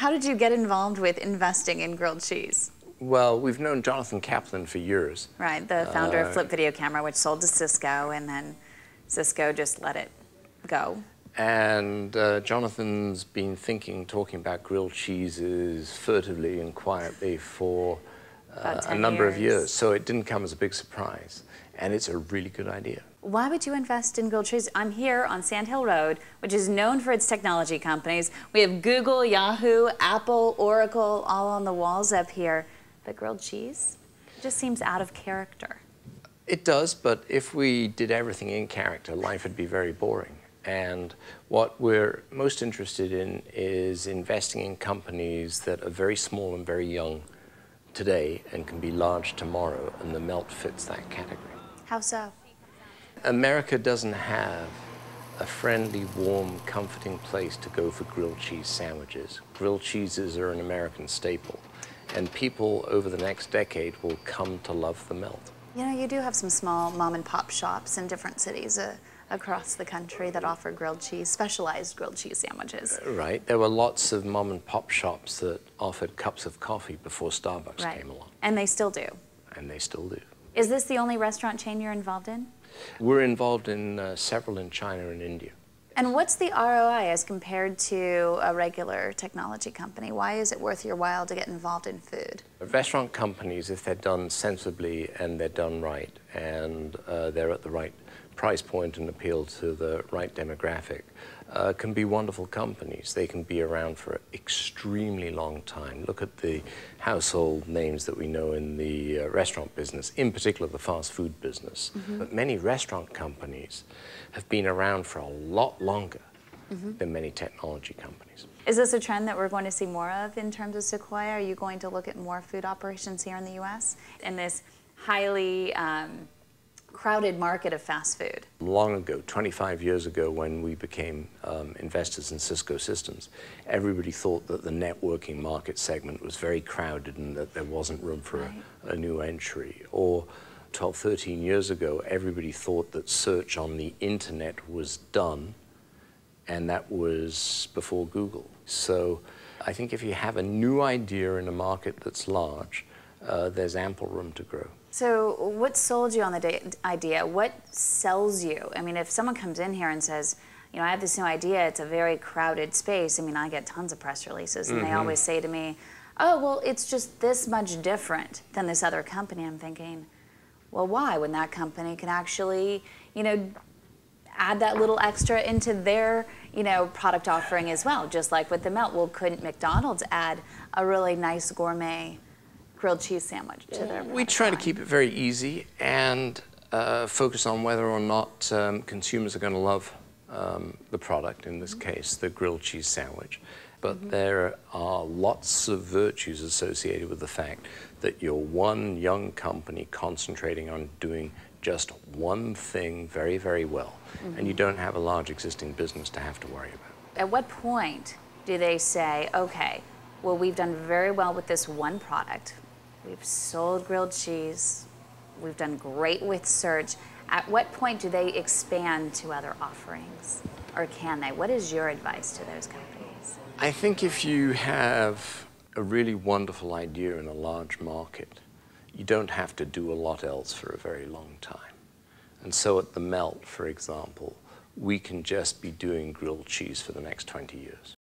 How did you get involved with investing in grilled cheese? Well, we've known Jonathan Kaplan for years. Right, the founder Uh, of Flip Video Camera, which sold to Cisco, and then Cisco just let it go. And uh, Jonathan's been thinking, talking about grilled cheeses furtively and quietly for uh, a 10 number of years. years. So it didn't come as a big surprise. And it's a really good idea. Why would you invest in grilled cheese? I'm here on Sand Hill Road, which is known for its technology companies. We have Google, Yahoo, Apple, Oracle, all on the walls up here. But grilled cheese just seems out of character. It does, but if we did everything in character, life would be very boring. And what we're most interested in is investing in companies that are very small and very young today and can be large tomorrow, and the melt fits that category. How so? America doesn't have a friendly, warm, comforting place to go for grilled cheese sandwiches. Grilled cheeses are an American staple, and people over the next decade will come to love the melt. You know, you do have some small mom and pop shops in different cities uh, across the country that offer grilled cheese, specialized grilled cheese sandwiches. Right. There were lots of mom and pop shops that offered cups of coffee before Starbucks Right. came along, And they still do. and they still do. Is this the only restaurant chain you're involved in? We're involved in uh, several in China and India. And what's the ROI as compared to a regular technology company? Why is it worth your while to get involved in food? Restaurant companies, if they're done sensibly and they're done right, and uh, they're at the right price point and appeal to the right demographic, uh, can be wonderful companies. They can be around for an extremely long time. Look at the household names that we know in the uh, restaurant business, in particular the fast food business. But many restaurant companies have been around for a lot longer than many technology companies. Is this a trend that we're going to see more of in terms of Sequoia? Are you going to look at more food operations here in the U.S. in this highly um, crowded market of fast food? long ago, 25 years ago, when we became um, investors in Cisco Systems, everybody thought that the networking market segment was very crowded and that there wasn't room for Right. a, a new entry. Or 12, 13 years ago, everybody thought that search on the internet was done, and that was before Google. So I think if you have a new idea in a market that's large, uh, there's ample room to grow. So, what sold you on the idea? What sells you? I mean, if someone comes in here and says, you know, I have this new idea, it's a very crowded space. I mean, I get tons of press releases, and they always say to me, oh, well, it's just this much different than this other company. I'm thinking, well, why? When that company can actually, you know, add that little extra into their, you know, product offering as well, just like with the melt. Well, couldn't McDonald's add a really nice gourmet grilled cheese sandwich to their We try to keep it very easy and uh, focus on whether or not um, consumers are going to love um, the product, in this case, the grilled cheese sandwich. But there are lots of virtues associated with the fact that you're one young company concentrating on doing just one thing very, very well, and you don't have a large existing business to have to worry about. At what point do they say, okay, well, we've done very well with this one product. We've sold grilled cheese. We've done great with search. At what point do they expand to other offerings? Or can they? What is your advice to those companies? I think if you have a really wonderful idea in a large market, you don't have to do a lot else for a very long time. And so at the Melt, for example, we can just be doing grilled cheese for the next 20 years.